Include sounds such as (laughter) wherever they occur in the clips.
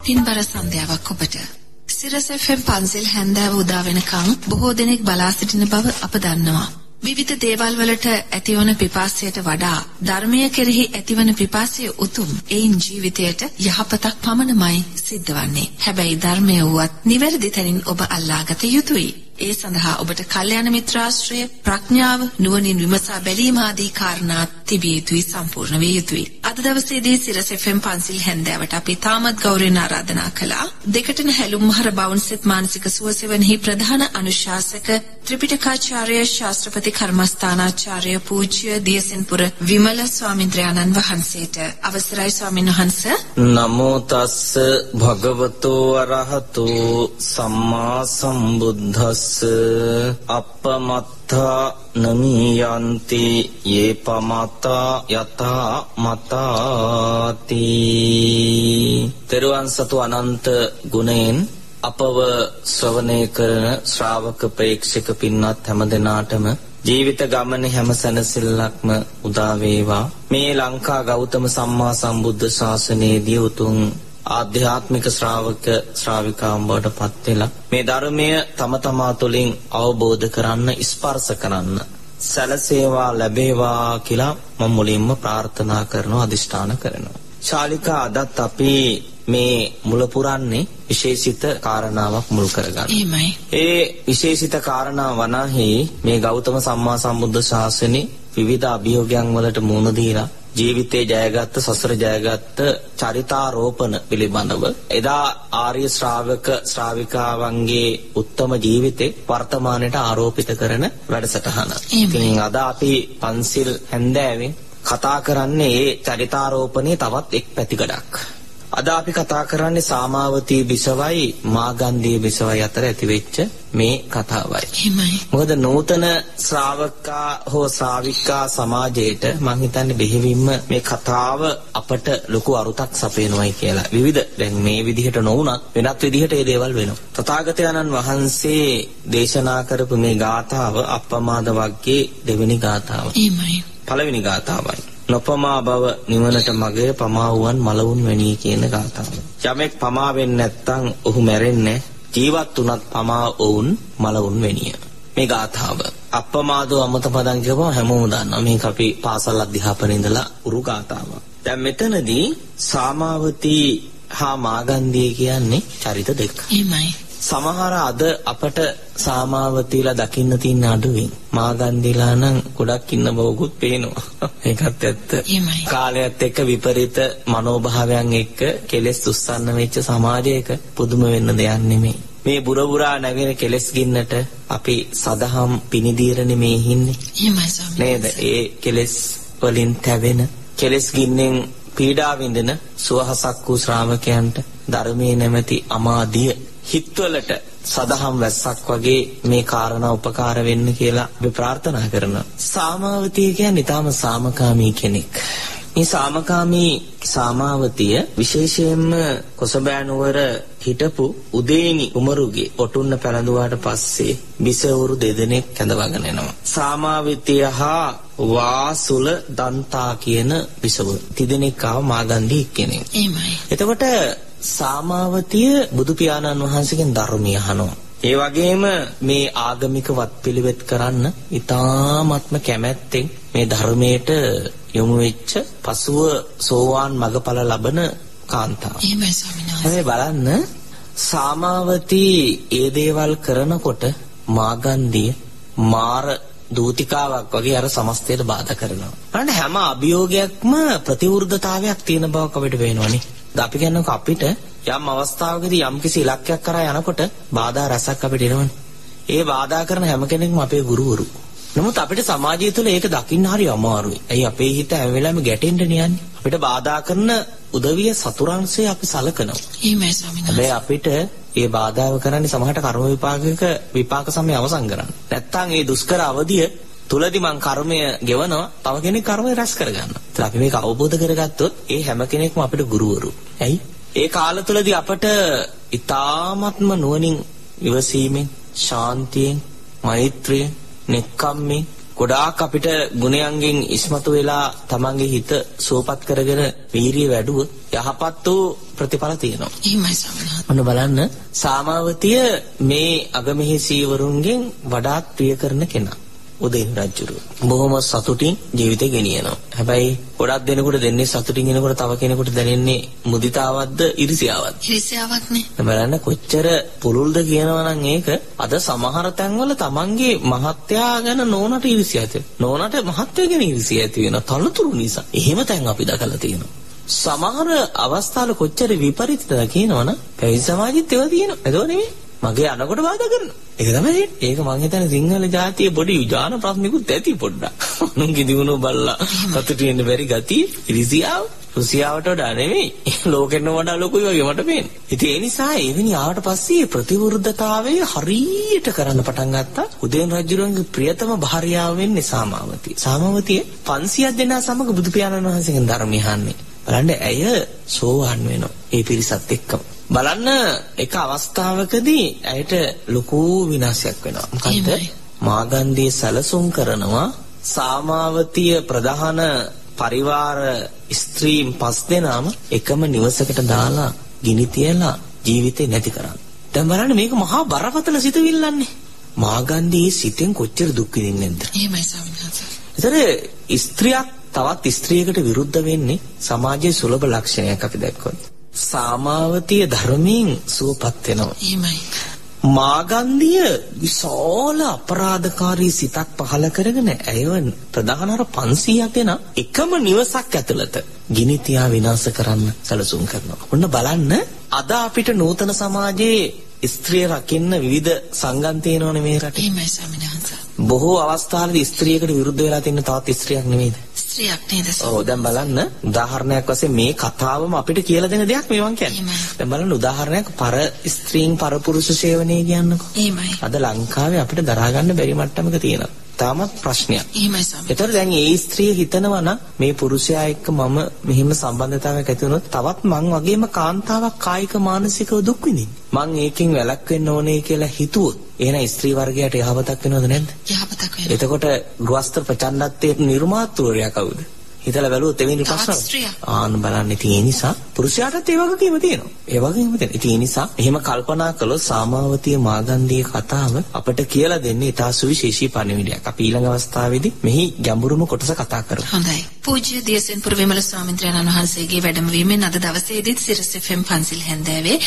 පින්බර සන්ධ්‍යාවක් ඔබට. සිරස FM පන්සිල් හැන්දෑව උදා වෙනකන් බොහෝ දෙනෙක් බලා සිටින බව අප දන්නවා. විවිධ දේවල් වලට ඇතිවන පිපාසයට වඩා ධර්මය කෙරෙහි ඇතිවන පිපාසය උතුම්. ඒන් ජීවිතයට යහපතක් පමණමයි සිද්ධවන්නේ. හැබැයි ධර්මය වුවත් නිවැරදි තැනින් ඔබ අල්ලාගත යුතුයි. ඒ සඳහා ඔබට කල්යාණ මිත්‍රාශ්‍රය ප්‍රඥාව නුවණින් විමසා බැලීම ආදී කාරණා තිබිය යුතුයි සම්පූර්ණ විය යුතුයි. අද දවසේදී සිරස FM පන්සිල් හැන්දෑවට අපි තාමත් ගෞරවයෙන් ආරාධනා කළා. දෙකටන හැලුම් මහර බවුන්සෙත් මානසික සුවසෙවණෙහි ප්‍රධාන අනුශාසක ත්‍රිපිටකාචාර්ය ශාස්ත්‍රපති කර්මස්ථානාචාර්ය පූජ්‍ය දියසෙන්පුර විමල ස්වාමින්ද්‍රයාණන් වහන්සේට අවසරයි ස්වාමින් වහන්ස. නමෝ තස්ස භගවතෝ අරහතෝ සම්මා සම්බුද්දස්ස අපමත්තා නමියන්ති යේ පමතා යතා මතාති තෙරුවන් සතු අනන්ත ගුණයෙන් අපව ශ්‍රවණය කරන ශ්‍රාවක ප්‍රේක්ෂක පින්වත් හැම දෙනාටම ජීවිත ගමනේ හැම සැනසෙල්ලක්ම උදා වේවා. මේ ලංකා ගෞතම සම්මා සම්බුද්ධ ශාසනයේදී උතුම් ආධ්‍යාත්මික ශ්‍රාවක ශ්‍රාවිකාවන් බවට පත් වෙලා මේ ධර්මය තම තමා තුළින් අවබෝධ කරන්න ස්පර්ශ කරන්න සැලසේවා ලැබේවා කියලා මම මුලින්ම ප්‍රාර්ථනා කරනවා අදිෂ්ඨාන කරනවා. ශාලිකා අදත් අපි මේ මුල පුරන්නේ විශේෂිත කාරණාවක් මුල් කරගන්න. එහෙමයි. ඒ විශේෂිත කාරණා වනාහි මේ ගෞතම සම්මා සම්බුද්ධ ශාසනේ විවිධ අභියෝගයන් වලට මුහුණ දීලා ජීවිතේ ජයගත්ත සසර ජයගත්ත චරිතාරෝපණ පිළිබඳව එදා ආර්ය ශ්‍රාවක ශ්‍රාවිකාවන්ගේ උත්තම ජීවිතේ වර්තමානයට ආරෝපිත කරන වැඩසටහන. ඉතින් අද අපි පන්සිල් හැන්දෑවෙන් කතා කරන්නේ ඒ චරිතාරෝපණයේ තවත් එක් පැතිකඩක්. අද අපි කතා කරන්නේ සාමාවතී බිසවයි මාගන්ධී බිසවයි අතර ඇතිවෙච්ච මේ කතාවයි. එහෙමයි. මොකද නූතන ශ්‍රාවකා හෝ ශ්‍රාවිකා සමාජයට මං හිතන්නේ බෙහෙවින්ම මේ කතාව අපට ලොකු අරුතක් සපයනවායි කියලා. විවිධ දැන් මේ විදිහට නොවුනත් වෙනත් විදිහට මේ දේවල් වෙනවා. තථාගතයන්න් වහන්සේ දේශනා කරපු මේ ගාථාව අප්පමාද වග්ගේ දෙවෙනි ගාථාව. එහෙමයි. පළවෙනි ගාථාවයි. නොපමා බව නිවනට මගය පමා වූවන් මලවුන් වැනී කියන ගාථාව. යමෙක් පමා වෙන්නේ නැත්නම් ඔහු මැරෙන්නේ ජීවත් වුණත් පමා වුන් මලවුන් වැනිය. මේ ගාථාව අප්පමාදෝ අමත පදං කියපුවම හැමෝම දන්නවා. මේක අපි පාසල් අධ්‍යාපනයේ ඉඳලා උරු ගාථාවක්. දැන් මෙතනදී සාමාවතී හා මාගන්ධිය කියන්නේ චරිත දෙක. එහෙමයි. සමහර අද අපට සාමාවතීලා දකින්න තියෙන අඩුවෙන් මාගන්දිලා නම් ගොඩක් ඉන්න බවකුත් පේනවා. (laughs) ඒකත් ඇත්ත. කාලයත් එක්ක විපරීත මනෝභාවයන් එක්ක කෙලෙස් උස්සන්න වෙච්ච සමාජයක පුදුම වෙන්න දෙයක් නෙමෙයි. මේ බුරබුරා නැගෙන කෙලෙස් ගින්නට අපි සදහම් පිනිදීරනේ මේ හින්නේ. එහෙමයි. නේද? ඒ කෙලෙස් වලින් තැවෙන කෙලෙස් ගින්නෙන් පීඩා විඳින සුවහසක් වූ ශ්‍රාවකයන්ට ධර්මයේ නැමැති අමාදිය හිත්වලට සදහම් වැස්සක් වගේ මේ කාරණා උපකාර වෙන්න කියලා අපි ප්‍රාර්ථනා කරනවා. සාමාවතිය කියන්නේ ඊටාම සාමකාමී කෙනෙක්. මේ සාමකාමී සාමාවතිය විශේෂයෙන්ම කොසබෑ නුවර හිටපු උදේනි උමරුගේ ඔටුන්න පැලඳුවාට පස්සේ බිසවුරු දෙදෙනෙක් කැඳවගෙන එනවා. සාමාවතිය හා වාසුල දන්තා කියන බිසවුරු. තිදෙනෙක් ආව මාගන්ධි කෙනෙක්. එහෙමයි. එතකොට සාමාවතිය බුදු පියාණන් වහන්සේගෙන් ධර්මය අහනවා. ඒ වගේම මේ ආගමික වත්පිළිවෙත් කරන්න ඊ타ත්ම කැමැත්තෙන් මේ ධර්මයට යොමු වෙච්ච පසුව සෝවාන් මගඵල ලබන කාන්තාව. එහෙමයි ස්වාමීනි. බලන්න සාමාවතී ඒ දේවල් කරනකොට මාගන්ධිය මාර දූතිකාවක් වගේ අර සමස්තයට බාධා කරනවා. බලන්න හැම අභියෝගයක්ම ප්‍රතිවෘද්ධතාවයක් තියෙන බවක් අපිට පේනවනේ. අපි කියනකො අපිට යම් අවස්ථාවකදී යම් කිසි ඉලක්කයක් කරා යනකොට බාධා රැසක් අපිට එනවනේ. ඒ බාධා කරන හැම කෙනෙක්ම අපේ ගුරුවරු. නමුත් අපිට සමාජය තුළ ඒක දකින්න හරි අමාරුයි. ඇයි අපේ හිත හැම වෙලාවෙම ගැටෙන්න යන්නේ? අපිට බාධා කරන උදවිය සතුරන්සේ අපි සලකනවා. එහෙමයි ස්වාමීනි. හැබැයි අපිට ඒ බාධාව කරන්නේ සමහරට කර්ම විපාකයක විපාක සමය අවසන් කරන්න. නැත්තම් ඒ දුෂ්කර අවධිය තුලදී මං කර්මය ගෙවනවා තව කෙනෙක් කර්මය රැස් කරගන්නවා. ඒත් අපි මේක අවබෝධ කරගත්තොත් ඒ හැම කෙනෙක්ම අපිට ගුරුවරු. ඇයි? ඒ කාල තුලදී අපට ඊ타ත්ම නුවණින් විවසීමෙන් ශාන්තියෙන් මෛත්‍රියෙන් නෙක්ඛම්මෙන් ගොඩාක් අපිට ගුණයන්ගෙන් ඉස්මතු වෙලා තමන්ගේ හිත සුවපත් කරගෙන වීරිය වැඩුවොත් යහපත් වූ ප්‍රතිඵල තියෙනවා. එහෙමයි ස්වාමීන් ඔන්න බලන්න සාමාවතිය මේ අගමෙහි සීවරුන්ගෙන් වඩාත් ප්‍රිය කරන කෙනා. උදේන් රජුරු. බොහොම සතුටින් ජීවිතේ ගෙනියනවා. හැබැයි ගොඩක් දෙනෙකුට දෙන්නේ සතුටින් එනකොට තව කෙනෙකුට දැනෙන්නේ මුදිතාවක්ද ඉරිසියාවක්ද? ඉරිසියාවක්නේ. බලන්න කොච්චර පුළුල්ද කියනවා නම් ඒක අද සමහර තැන්වල තමන්ගේ මහත්යා ගැන නෝනට ඉරිසිය ඇති. නෝනට මහත්යා ගැන ඉරිසිය ඇති වෙන තනතුරු නිසා. එහෙම තැන් අපි දැකලා තියෙනවා. සමහර අවස්ථාවල කොච්චර විපරිතද කියනවනම් පැවිදි සමාජෙත් ඒවා තියෙනවා. ඒක නෙමෙයි. මගේ අනකොට බාධා කරනවා. ඒක තමයි. ඒක මං හිතන්නේ සිංහල ජාතියේ පොඩි විජාන ප්‍රශ්නිකුත් ඇති පොඩ්ඩක්. (laughs) උන්ගේ දිනුනෝ බල්ලා සතුටු වෙන්න බැරි ගතිය, ඉරිසියාව, රුසියාවට වඩා නෙමෙයි. (laughs) ලෝකෙන්න වඩා ලොකුයි වගේ මට පේන්නේ. ඉතින් ඒ නිසා එවැනි ආවට පස්සේ ප්‍රතිවෘද්ධතාවය හරියට කරන්න පටන් ගත්තා. උදයන් රජුගේ ප්‍රියතම භාර්යාව වෙන්නේ සාමාවතිය. සාමාවතිය 500ක් දෙනා සමග බුදු පියාණන් වහන්සේගෙන් ධර්මය අහන්නේ. බලන්න ඇය සෝවාන් වෙනවා. ඒ පිරිසත් එක්කම. බලන්න එක අවස්ථාවකදී ඇයට ලොකු විනාශයක් වෙනවා. මොකද මාගන්ධිය සැලසුම් කරනවා සාමාවතිය ප්‍රධාන පරිවාර ස්ත්‍රීන් පස් දෙනාම එකම නිවසකට දාලා ගිනි තියලා ජීවිතේ නැති කරා. දැන් බලන්න මේක මහා බරපතල සිතුවිල්ලන්නේ. මාගන්ධියේ සිතෙන් කොච්චර දුක් විඳින්නේ නැද්ද? එහෙමයි ස්වාමීන් ස්ත්‍රියක් තවත් ස්ත්‍රියකට විරුද්ධ වෙන්නේ සමාජයේ සුලභ ලක්ෂණයක් අපි දැක්කොත්. සාමාවතිය ධර්මයෙන් සුවපත් වෙනවා. එහෙමයි. මාගන්ධිය විශාල අපරාධකාරී සිතක් පහල කරගෙන ඇයව ප්‍රධාන අර 500ක් දෙනා එකම නිවසක් ඇතුළත ගිනි තියා විනාශ කරන්න සැලසුම් කරනවා. ඔන්න බලන්න අද අපිට නූතන සමාජයේ ස්ත්‍රිය රකින්න විවිධ සංගම් තියෙනවනේ මේ රටේ. එහෙමයි ස්වාමීන් වහන්සේ. බොහෝ අවස්ථාවලදී ස්ත්‍රියකට විරුද්ධ වෙලා තියෙන තවත් ස්ත්‍රියක් නෙමෙයිද? ස්ත්‍රියක් නේද? ඔව් දැන් බලන්න උදාහරණයක් වශයෙන් මේ කතාවම අපිට කියලා දෙන දෙයක් මේ මං කියන්නේ. දැන් බලන්න උදාහරණයක් පර ස්ත්‍රීන් පර පුරුෂ සේවනයේ කියන්නකෝ. එහෙමයි. අද ලංකාවේ අපිට දරා ගන්න බැරි මට්ටමක තියෙනවා. තාමත් ප්‍රශ්නයක්. එහෙමයි ස්වාමී. ඒතර දැන් ඒ ස්ත්‍රිය හිතනවා නම් මේ පුරුෂයා එක්ක මම මෙහිම සම්බන්ධතාවයක් ඇති වුණොත් තවත් මං වගේම කාන්තාවක් කායික මානසිකව දුක් විඳින්නේ. මං ඒකෙන් වැළක්වෙන්න ඕනේ කියලා හිතුවොත් එහෙනම් ස්ත්‍රී වර්ගයට යහපතක් වෙනවද නැද්ද? යහපතක් වෙනවා. එතකොට ගෘහස්ත ප්‍රචණ්ඩත්වයේ නිර්මාතෘවරයා කවුද? හිතලා බැලුවොත් එවැනි ප්‍රශ්න. ආන්න බලන්න ඉතින් ඒ නිසා පුරුෂයාටත් ඒ වගකීම තියෙනවා. ඒ වගේම තියෙනවා. ඉතින් ඒ නිසා එහෙම කල්පනා කළොත් සාමාවතිය මාගන්ධියේ කතාව අපිට කියලා දෙන්නේ ඊටා සුවිශේෂී පණිවිඩයක්. අපි ඊළඟ අවස්ථාවේදී මෙහි ගැඹුරුම කොටස කතා කරමු. හොඳයි. පූජ්‍ය දියසෙන්පුර විමල ස්වාමීන් වහන්සේගේ වැඩමවීමෙන් අද දවසේදීත් සිරස් FM පන්සිල් හැන්දෑවේ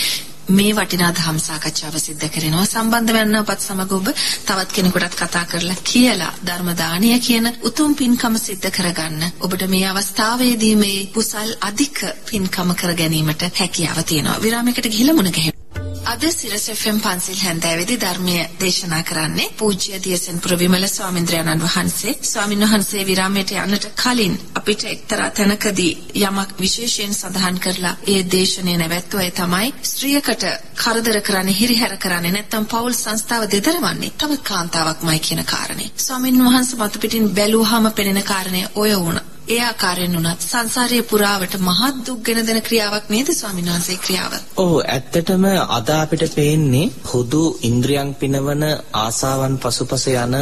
මේ වටිනා ධම් සාකච්ඡාව සිද්ධ කරනවා. සම්බන්ධ වෙන්න අපත් සමග ඔබ තවත් කෙනෙකුටත් කතා කරලා කියලා ධර්ම දානීය කියන උතුම් පින්කම සිද්ධ කරගන්න. ඔබට මේ අවස්ථාවේදී මේ කුසල් අධික පින්කම කර ගැනීමට හැකියාව තියෙනවා. විරාමයකට ගිහිල්ලා මුණ ගැහෙමු. අද සිරස FM පන්සිල් හැන්දෑවේදී ධර්මය දේශනා කරන්නේ පූජ්‍ය දියසෙන්පුර විමල ස්වාමින්ද්‍රයන්න් වහන්සේ. ස්වාමින් වහන්සේ විරාමයට යන්නට කලින් අපිට එක්තරා තැනකදී යමක් විශේෂයෙන් සඳහන් කරලා ඒ දේශනය නැවැත්තුවේ තමයි ස්ත්‍රියකට කරදර කරන්නේ හිරිහැර කරන්නේ නැත්නම් පෞල් සංස්ථාව දෙදරවන්නේ තව කාන්තාවක්මයි කියන කාරණේ. ස්වාමින් වහන්සේ මතු පිටින් බැලුවාම පෙනෙන කාරණේ ඔය වුණා. ඒ ආකාරයෙන් උනත් සංසාරයේ පුරාවට මහත් දුක් ගෙන දෙන ක්‍රියාවක් නේද ස්වාමීන් වහන්සේ ක්‍රියාව? ඔව් ඇත්තටම අද අපිට පේන්නේ හුදු ඉන්ද්‍රියන් පිනවන ආසාවන් පසුපස යන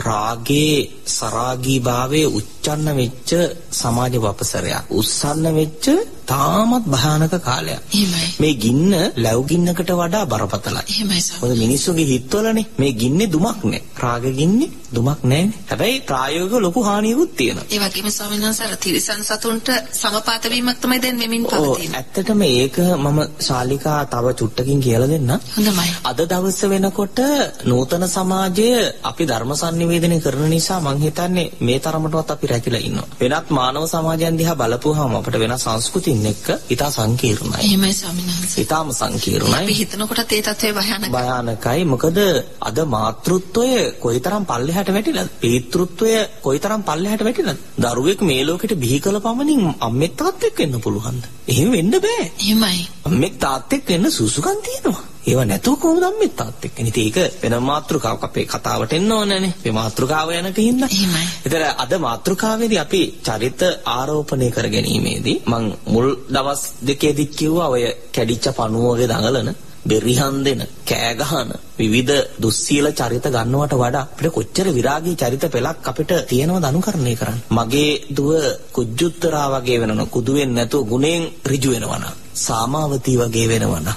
රාගේ සරාගී භාවයේ උච්චන්න වෙච්ච සමාජ වපසරයක්. උස්සන්න වෙච්ච තාමත් භයානක කාලයක්. එහෙමයි. මේ ගින්න ලැබු ගින්නකට වඩා බරපතලයි. එහෙමයි. මොකද මිනිස්සුගේ හිතවලනේ මේ ගින්නේ දුමක් නෑ. රාග ගින්නේ දුමක් නෑනේ. හැබැයි ප්‍රායෝගිකව ලොකු හානියකුත් තියෙනවා. ඒ වගේම ස්වාමීන් වහන්සේ තිරිසන් සතුන්ට සමපාත වීමක් තමයි දැන් මෙමින් පවතින්නේ. ඇත්තටම ඒක මම ශාලිකා තව චුට්ටකින් කියලා දෙන්න. හොඳයි. අද දවස වෙනකොට නූතන සමාජය අපි ධර්ම sannivedanaya කරන නිසා මං හිතන්නේ මේ තරමටවත් අපි රැකිලා ඉන්නවා. වෙනත් මානව සමාජයන් දිහා බලපුවාම අපිට වෙනත් සංස්කෘතින් එක්ක ඉතා සංකීර්ණයි. එහෙමයි ස්වාමීන් වහන්සේ. ඉතාම සංකීර්ණයි. අපි හිතනකොටත් ඒ තත්ත්වය භයානකයි. භයානකයි මොකද අද මාතෘත්වය කොයිතරම් පල්ලෙහාට වැටිලාද පීතෘත්වය කොයිතරම් පල්ලෙහාට වැටිලාද දරුවෙක් මේ ලෝකෙට බිහි කළ පමණින් අම්මෙක් තාත්තෙක් වෙන්න පුළුවන්ද එහෙම වෙන්න බෑ එහෙමයි. අම්මෙක් තාත්තෙක් වෙන්න සුසුකම් තියෙනවා ඒව නැතුව කොහොමද අම්මෙක් තාත්තෙක් වෙන්නේ ඉතින් ඒක වෙන මාතෘකාවක් අපේ කතාවට එන්න ඕනනේ මේ මාතෘකාව යනක හින්දා එහෙමයි. ඒතර අද මාතෘකාවේදී අපි චරිත ආරෝපණය කර ගැනීමේදී මං මුල් දවස් දෙකේදී කිව්වා ඔය කැඩිච්ච පණුව වගේ දඟලන බෙරිහන් දෙන, කෑ ගහන විවිධ දුස්සීල චරිත ගන්නවට වඩා අපිට කොච්චර විරාගී චරිත පෙළක් අපිට තියෙනවද අනුකරණය කරන්න. මගේ දුව කුජුත්තරා වගේ වෙනවන කුදු වෙන්නේ නැතුව ගුණෙන් ඍජු වෙනවන. සාමාවතී වගේ වෙනවන.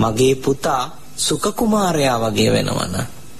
මගේ පුතා සුඛ කුමාරයා වගේ වෙනවන.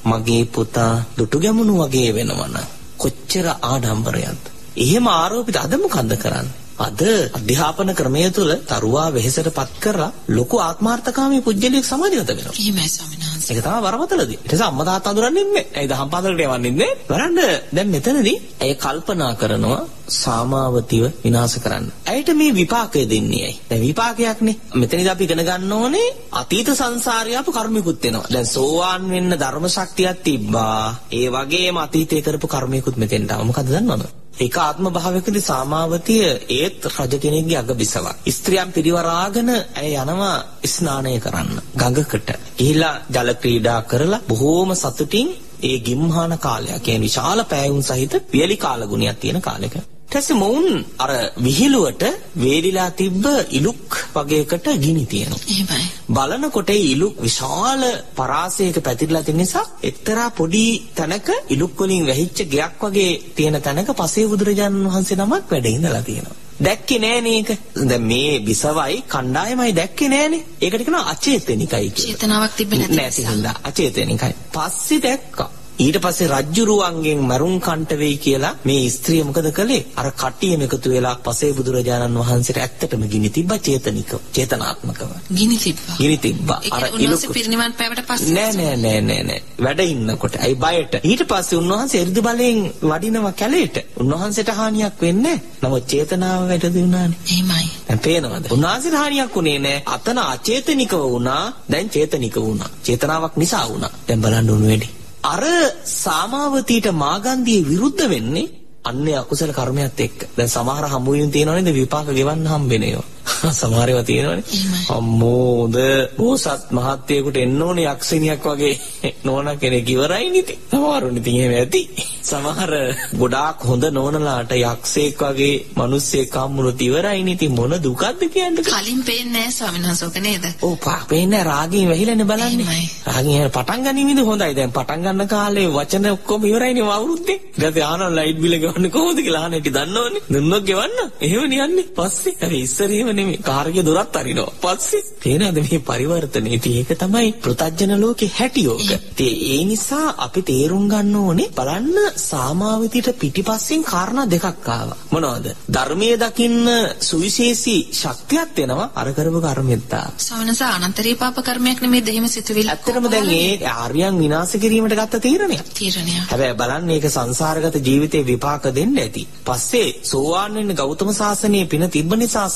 මගේ පුතා දුටුගැමුණු වගේ වෙනවන. කොච්චර ආඩම්බරයක්ද. එහෙම ආරෝපිත අද මොකන්ද කරන්නේ? අද අධ්‍යාපන ක්‍රමය තුළ තරුවා වෙහෙසටපත් කරලා ලොකු ආත්මార్థකාමී පුජ්‍යලියක් සමාජගත වෙනවා. එහෙමයි ස්වාමීන් වහන්සේ. ඒක තමයි වරමතලදී. ඊට පස්සේ අම්මා තාත්තා අඳුරන්නේ නැහැ. ඇයි දහම් පාසලට යවන්නේ නැහැ? බලන්න දැන් මෙතනදී ඇය කල්පනා කරනවා සාමාවතිව විනාශ කරන්න. ඇයට මේ විපාකය දෙන්නේ ඇයි? දැන් විපාකයක්නේ. මෙතනදී අපි ඉගෙන ගන්න ඕනේ අතීත සංසාරය අප කර්මිකුත් වෙනවා. දැන් සෝවාන් වෙන්න ධර්ම ශක්තියක් තිබ්බා. ඒ වගේම අතීතේ කරපු කර්මිකුත් මෙතෙන්ට ආවා. මොකද දන්නවද? ඒක ආත්ම භාවයකදී සාමාවතිය ඒත් රජ කෙනෙක්ගේ අග බිසවක්. ස්ත්‍රියන් පිරිවරාගෙන ඇය යනවා ස්නානය කරන්න ගඟකට. ගිහිලා ජල ක්‍රීඩා කරලා බොහෝම සතුටින් ඒ ගිම්හාන කාලයක් කියන්නේ විශාල පෑයුම් සහිත පියලි කාල ගුණයක් තියෙන කාලයක ඊටසේ මොවුන් අර විහිළුවට වේලිලා තිබ්බ ඉලුක් වගේකට ගිනි තියෙනවා. එහෙමයි. බලනකොට ඉලුක් විශාල පරාසයක පැතිරලා තියෙන නිසා එක්තරා පොඩි තැනක ඉලුක් වලින් වැහිච්ච ගයක් වගේ තියෙන තැනක පසේ බුදුරජාණන් වහන්සේ නමක් වැඩ ඉඳලා තියෙනවා. දැක්කේ නෑනේ ඒක. දැන් මේ බිසවයි කණ්ඩායමයි දැක්කේ නෑනේ. ඒකට කියනවා අචේතනිකයි කියලා. චේතනාවක් තිබෙන්නේ නැති නැති හින්දා අචේතනිකයි. පස්සේ දැක්කා. ඊට පස්සේ රජ්ජුරුවන්ගෙන් මරුන් කන්ට වෙයි කියලා මේ ස්ත්‍රිය මොකද කළේ? අර කට්ටියම එකතු වෙලා පසේ බුදුරජාණන් වහන්සේට ඇත්තටම ගිනි තිබ්බා චේතනිකව, චේතනාත්මකව. ගිනි තිබ්බා. ගිනි තිබ්බා. අර ඉලුක පිරිනිවන් පෑවට පස්සේ නෑ නෑ නෑ නෑ නෑ. වැඩ ඉන්නකොට. අයි බයට. ඊට පස්සේ උන්වහන්සේ එ르දි බලයෙන් වඩිනවා කැලේට. උන්වහන්සේට හානියක් වෙන්නේ නෑ. නමුත් චේතනාව වැඩ දුනානේ. එහෙමයි. දැන් පේනවද? උන්වහන්සේට හානියක් උනේ නෑ. අතන අචේතනිකව වුණා. දැන් චේතනික වුණා. චේතනාවක් නිසා වුණා. දැන් බලන්න උණු වෙඩි. අර සාමාවතීට මාගන්ධියේ විරුද්ධ වෙන්නේ අන්නේ අකුසල කර්මයක් එක්ක. දැන් සමහර හමුවින් තියෙනවනේ ද විපාක ගෙවන්න හම්බෙන ඒවා. (laughs) සමහර ඒවා තියෙනවනේ. අම්මෝද බෝසත් මහත්තයෙකුට එන්න ඕනේ යක්ෂණියක් වගේ (laughs) නෝනා කෙනෙක් ඉවරයි නිති. සමහරුන් ඉතින් එහෙම ඇති. සමහර ගොඩාක් හොඳ නෝනලාට යක්ෂයෙක් වගේ මිනිස්සෙක් හම්බුනොත් ඉවරයි නිති මොන දුකක්ද කියන්නේ. කලින් පේන්නේ නැහැ ස්වාමීන් වහන්සේ ඔක නේද? ඔව් පේන්නේ රාගයෙන් වැහිලානේ බලන්නේ. රාගයෙන් පටන් ගනිමිද හොඳයි. දැන් පටන් ගන්න කාලේ වචන ඔක්කොම ඉවරයිනේ අවුරුද්දේ. ඊට පස්සේ ආනෝ ලයිට් බිල ගෙවන්නේ කොහොමද කියලා අහන්න හිටි දන්නවනේ. දුන්නොත් ගෙවන්න. එහෙම නියන්නේ. පස්සේ ඉස්සර එහෙම නෙමෙයි. කාර්ය දොරත් අරිනවා. පස්සේ තේනද මේ පරිවර්තනේ. ඉතින් ඒක තමයි ප්‍රතඥන ලෝකේ හැටියෝක. ඉතින් ඒ නිසා අපි තේරුම් ගන්න ඕනේ බලන්න සාමාවිතිට පිටිපස්සෙන් කාරණා දෙකක් ආවා. මොනවද? ධර්මයේ දකින්න සුවිශේෂී ශක්තියක් වෙනවා අර කරපු කර්මෙත් ආවා. සවනස අනන්තරී පාප කර්මයක් නෙමෙයි දෙහිම සිතුවිලි. ඇත්තටම දැන් ඒ ආර්යයන් විනාශ කිරීමට ගත්ත තීරණයක්. තීරණයක්. හැබැයි බලන්න මේක සංසාරගත ජීවිතේ විපාක දෙන්න ඇති. පස්සේ සෝවාන් වෙන්න ගෞතම සාසනයේ පින තිබ්බ නිසා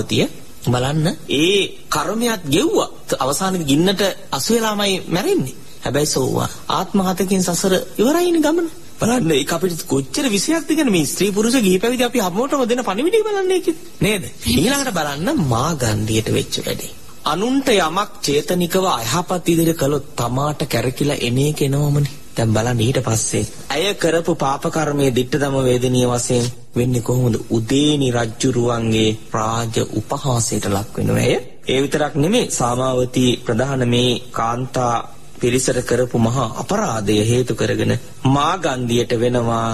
සාමාවතිය බලන්න ඒ කර්මයක් ගෙව්වා. අවසානයේ ගින්නට අසු වෙලාමයි මැරෙන්නේ. හැබැයි සෝවා ආත්මහතකින් සසර ඉවරයිනේ ගමන. බලන්න ඒක අපිට කොච්චර විශයක් දෙගෙන මේ ස්ත්‍රී පුරුෂ ගිහි පැවිදි අපි හැමෝටම දෙන පණිවිඩය බලන්න ඒකෙත් නේද ඊළඟට බලන්න මා ගන්ධියට වෙච්ච වැඩේ අනුන්ට යමක් චේතනිකව අයහපත් ඉදිරිය කළොත් තමාට කැරකිලා එන එක එනවමනේ දැන් බලන්න ඊට පස්සේ ඇය කරපු පාප කර්මයේ දිට්ඨදම වේදනීය වශයෙන් වෙන්නේ කොහොමද? උදේනි රජ්ජුරුවන්ගේ රාජ උපහාසයට ලක් වෙනවා. ඇය ඒ විතරක් නෙමෙයි සාමාවතී ප්‍රධාන මේ කාන්තා පිරිසට කරපු මහා අපරාධය හේතු කරගෙන මාගන්ධියට වෙනවා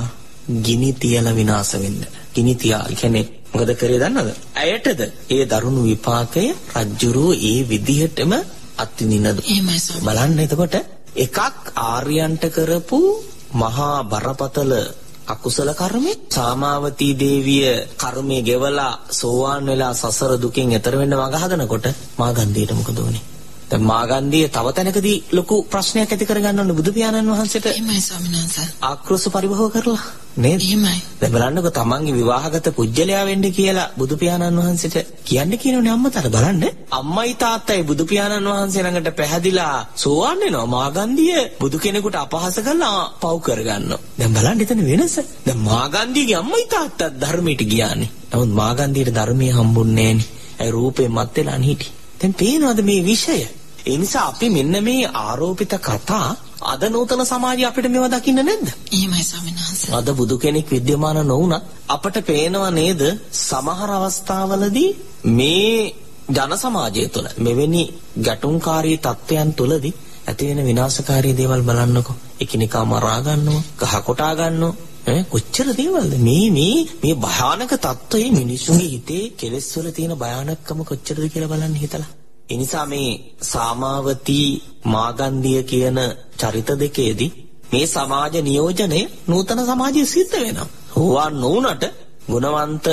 ගිනි තියලා විනාශ වෙන්න. ගිනි තියා. කියන්නේ මොකද කරේ දන්නවද? ඇයටද? ඒ දරුණු විපාකය රජ්ජුරුව ඒ විදිහටම අත්විඳිනද? බලන්න එතකොට එකක් ආර්යයන්ට කරපු මහා බරපතල අකුසල කර්මය සාමාවතී දේවිය කර්මයේ ගෙවලා සෝවාන් වෙලා සසර දුකින් එතර වෙන්න වග හදනකොට මාගන්ධියට මොකද වුනේ? දැන් මාගන්ධිය තව තැනකදී ලොකු ප්‍රශ්නයක් ඇති කරගන්න ඕනේ බුදු පියාණන් වහන්සේට. එහෙමයි ස්වාමීන් වහන්සේ. ආක්‍රෝෂ පරිභව කරලා නේද? එහෙමයි. දැන් බලන්නකො තමන්ගේ විවාහගත පුජ්‍යලයා වෙන්න කියලා බුදු පියාණන් වහන්සේට කියන්න කියනෝනේ අම්මතර බලන්න. අම්මයි තාත්තයි බුදු පියාණන් වහන්සේ ළඟට පැහැදිලා සෝවන් වෙනවා මාගන්ධිය බුදු කෙනෙකුට අපහාස කරලා පව් කරගන්නවා. දැන් බලන්න එතන වෙනස. දැන් මාගන්ධියගේ අම්මයි තාත්තත් ධර්මයට ගියානේ. නමුත් මාගන්ධියට ධර්මයේ හම්බුන්නේ නැහනේ. ඒ රූපේ මත් වෙලා හිටියේ. දැන් පේනවද මේ විෂය? ඒ නිසා අපි මෙන්න මේ ආරෝපිත කතා අද නූතන සමාජය අපිට මේවා දකින්න නැද්ද? එහෙමයි ස්වාමීන් වහන්සේ. අද බුදු කෙනෙක් විද්‍යමාන නොවුනත් අපට පේනවා නේද සමහර අවස්ථාවලදී මේ ජන සමාජය තුළ මෙවැනි ගැටුම්කාරී තත්ත්වයන් තුළදී ඇති වෙන විනාශකාරී දේවල් බලන්නකො. එකිනෙකා මරා ගන්නවා, ගහ කොටා ගන්නවා. ඈ කොච්චර දේවල්ද මේ මේ මේ භයානක තත්ත්වයේ මිනිසුන්ගේ හිතේ කෙලෙස් වල තියෙන භයානකම කොච්චරද කියලා බලන්න හිතලා. ඒ නිසා මේ සාමාවතී මාගන්ධිය කියන චරිත දෙකේදී මේ සමාජ නියෝජනය නූතන සමාජයේ සිද්ධ වෙනවා. හොවන් නොවුනට ගුණවන්ත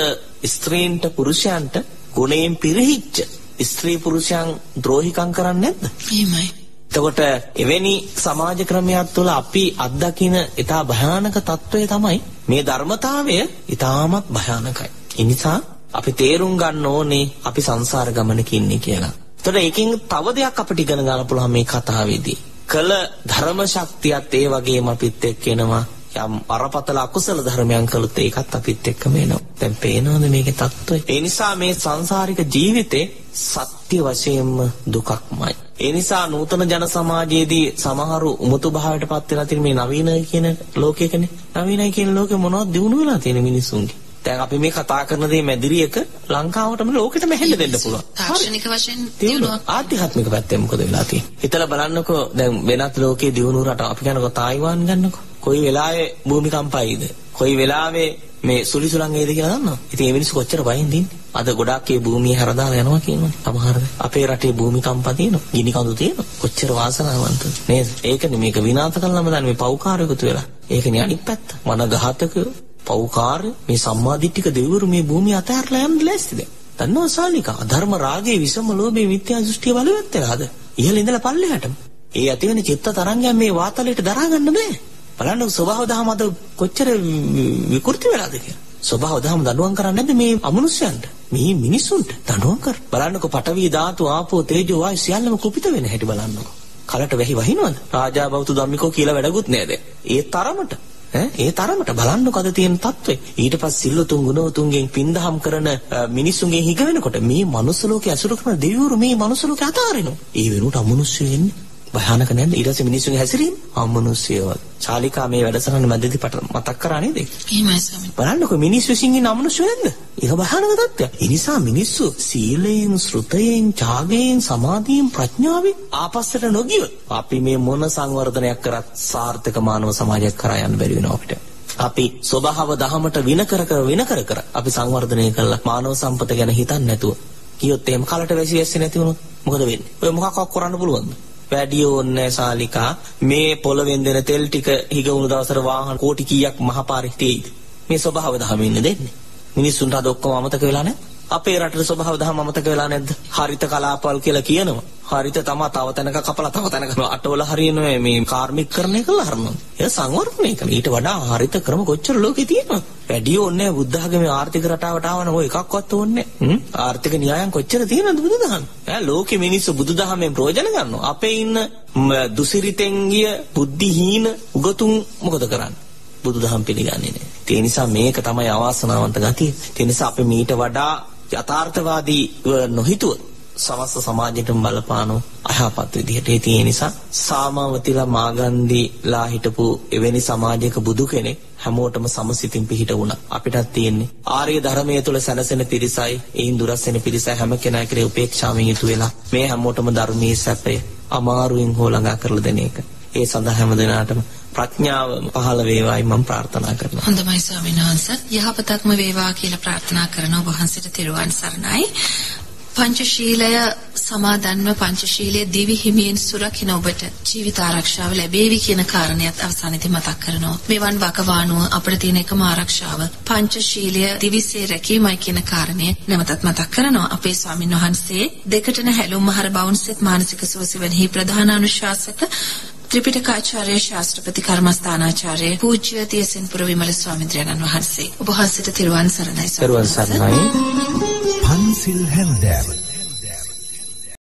ස්ත්‍රීන්ට පුරුෂයන්ට ගුණයෙන් පිරිහිච්ච ස්ත්‍රී පුරුෂයන් ද්‍රෝහිකම් කරන්නේ නැද්ද? එහෙමයි. එතකොට එවැනි සමාජ ක්‍රමයක් තුළ අපි අත්දකින ඊටා භයානක తত্ত্বය තමයි මේ ධර්මතාවය ඊටාමත් භයානකයි. ඒ නිසා අපි තේරුම් ගන්න ඕනේ අපි සංසාර ගමනක ඉන්නේ කියලා. එතකොට ඒකෙන් තව දෙයක් අපිට ඉගෙන ගන්න පුළුවන් මේ කතාවේදී. කල ධර්ම ශක්තියත් ඒ වගේම අපිත් එක්ක එනවා. යම් අරපතල අකුසල ධර්මයන් කළොත් ඒකත් අපිත් එක්කම එනවා. දැන් පේනවද මේකේ தত্ত্বය? ඒ නිසා මේ සංසාරික ජීවිතේ සත්‍ය වශයෙන්ම දුකක්මයි. ඒ නිසා නූතන ජන සමාජයේදී සමහරු උමතු භාවයට පත් වෙලා තියෙන මේ නවීන කියන ලෝකයකනේ. නවීනයි කියන ලෝකේ මොනවද දිනු වෙලා තියෙන මිනිසුන්ගේ? දැන් අපි මේ කතා කරන දේ මැදිරියක ලංකාවටම ලෝකෙටම හැල්ල දෙන්න පුළුවන්. තාක්ෂණික වශයෙන් දියුණුව ආධ්‍යාත්මික පැත්තෙන් මොකද වෙලා තියෙන්නේ? හිතලා බලන්නකෝ දැන් වෙනත් ලෝකයේ දියුණුව රට අපි ගන්නකො තායිවාන් ගන්නකො කොයි වෙලාවේ භූමිකම්පයිද? කොයි වෙලාවේ මේ සුලිසුලන් ඒද කියලා දන්නවා. ඉතින් මේ මිනිස්සු කොච්චර බයින් දින්නේ? අද ගොඩාක් ඒ භූමිය හැරදාලා යනවා කියනවනේ. සමහරද? අපේ රටේ භූමිකම්ප තියෙනවා. ගිනි කඳු තියෙනවා. කොච්චර වාසනාවන්තද නේද? ඒකනේ මේක විනාශ කළාම දැන් මේ පෞකාරයකුතු වෙලා. ඒකනේ අනිත් පැත්ත. මන ඝාතකයෝ පෞකාරය මේ සම්මාදිට්ඨික දෙවිවරු මේ භූමිය අතහැරලා යන්න ලෑස්තිද? දන්නවා සාලිකා අධර්ම රාගයේ විසම ලෝභයේ මිත්‍යා දෘෂ්ටිය බලවත් වෙලාද? ඉහළ ඉඳලා පල්ලෙහාටම. ඒ ඇති වෙන චිත්ත තරංගයන් මේ වාතලයට දරා ගන්න බෑ. බලන්න ස්වභාව දහම අද කොච්චර විකෘති වෙලාද කියලා. ස්වභාව දහම දඬුවම් කරන්නේ නැද්ද මේ අමනුෂ්‍යයන්ට? මේ මිනිසුන්ට දඬුවම් කර. බලන්නකො පඨවි ධාතු ආපෝ තේජෝ වායු සියල්ලම කුපිත වෙන හැටි බලන්නකො. කලට වැහි වහිනවද? රාජා බෞතු ධම්මිකෝ කියලා වැඩකුත් නෑ දැන්. ඒ තරමට ඈ ඒ තරමට බලන්නකො අද තියෙන තත්ත්වය. ඊට පස්සේ සිල්ලුතුන් ගුණවතුන්ගෙන් පින්දහම් කරන මිනිසුන්ගෙන් හිග වෙනකොට මේ මනුස්ස ලෝකයේ අසුර කරන දෙවිවරු මේ මනුස්ස ලෝකේ අතාරිනවා. ඒ වෙනුවට අමනුෂ්‍ය වෙන්නේ. භයානක නැද්ද? ඊට පස්සේ මිනිස්සුන්ගේ හැසිරීම අමනුෂ්‍යවත්. චාලිකා මේ වැඩසටහන මැදදී පට මතක් කරා නේද? එහෙමයි ස්වාමී. බලන්නකො මිනිස්සු විසින් ඉන්න අමනුෂ්‍ය නැද්ද? ඒක භයානක තත්ත්වයක්. ඒ නිසා මිනිස්සු සීලයෙන්, ශ්‍රුතයෙන්, ඡාගයෙන්, සමාධියෙන්, ප්‍රඥාවෙන් ආපස්සට නොගියොත් අපි මේ මොන සංවර්ධනයක් කරත් සාර්ථක මානව සමාජයක් කරා යන්න බැරි වෙනවා අපිට. අපි ස්වභාව දහමට වින කර කර වින කර කර අපි සංවර්ධනය කළා මානව සම්පත ගැන හිතන්නේ නැතුව කියොත් එහෙම කලට වැසි වැස්සි නැති වුණොත් මොකද වෙන්නේ? ඔය මොකක්වත් කරන්න පුළුවන්ද? වැඩි ඕන්නේ සාලිකා. මේ පොළවෙන් දෙන තෙල් ටික හිගවුණු දවසට වාහන කෝටි කීයක් මහපාරේ තියෙයිද මේ ස්වභාව දහම ඉන්න දෙන්නේ. මිනිස්සුන්ට අද ඔක්කොම අමතක වෙලා නැහැ. අපේ රටේ ස්වභාව දහම අමතක වෙලා නැද්ද? හරිත කලාපවල් කියලා කියනවා. හරිත තමයි තව තැනක කපලා තව තැනක. අටවල හරියනවා මේ කාර්මිකකරණය කළා හරනවා ඒ සංවර්ධනය කරන ඊට වඩා හරිත ක්‍රම කොච්චර ලෝකේ තියෙනවද? වැඩි ඕනේ බුද්ධ ආගමේ ආර්ථික රටාවට ආවන ඔය එකක්වත් ඕනේ ආර්ථික න්‍යායන් කොච්චර තියෙනවද බුදුදහම ඈ ලෝකෙ මිනිස්සු බුදුදහමෙන් ප්‍රයෝජන ගන්නවා. අපේ ඉන්න දුසිරිතෙන් ගිය බුද්ධිහීන උගතුන් මොකද කරන්නේ? බුදුදහම පිළිගන්නේ නැහැ. ඒ නිසා මේක තමයි අවාසනාවන්ත ගතිය. ඒ නිසා අපි මීට වඩා යථාර්ථවාදී නොහිතුවොත් සමස්ත සමාජයටම බලපානෝ අයහපත් විදිහට ඒ තියෙන නිසා සාමාවතිලා මාගන්දිලා හිටපු එවැනි සමාජයක බුදු කෙනෙක් හැමෝටම සමසිතින් පිහිට වුණා අපිටත් තියෙන්නේ ආර්ය ධර්මයේ තුල සැනසෙන පිරිසයි ඒන් දුරස් වෙන පිරිසයි හැම කෙනා කෙරේ උපේක්ෂාවෙන් යුතු වෙලා මේ හැමෝටම ධර්මයේ සැපය අමාරුවෙන් හෝ ළඟා කරලා දෙන එක ඒ සඳහා හැම දිනාටම ප්‍රඥාව පහළ වේවායි මම ප්‍රාර්ථනා කරනවා. හොඳයි ස්වාමීන් වහන්සේ. යහපතක්ම වේවා කියලා ප්‍රාර්ථනා කරන ඔබ වහන්සේට තෙරුවන් සරණයි. පංචශීලය සමාදන්ව පංචශීලයේ දිවි හිමියෙන් සුරකින්න ඔබට ජීවිත ආරක්ෂාව ලැබේවි කියන කාරණයක් අවසානයේදී මතක් කරනවා. මෙවන් වකවානුව අපිට තියෙන එකම ආරක්ෂාව පංචශීලය දිවිසේ රැකීමයි කියන කාරණය නැවතත් මතක් කරනවා. අපේ ස්වාමින් වහන්සේ දෙකටන හැලුම් මහර බවුන්සෙත් මානසික සුවසෙවණෙහි ප්‍රධාන අනුශාසක ත්‍රිපිටකාචාර්ය ශාස්ත්‍රපති කර්මස්ථානාචාර්ය පූජ්‍ය තියසෙන්පුර විමල ස්වාමීන් වහන්සේ. ඔබ වහන්සේට තිරුවන් සරණයි තිරුවන් සරණයි. පන්සිල් හැන්දෑව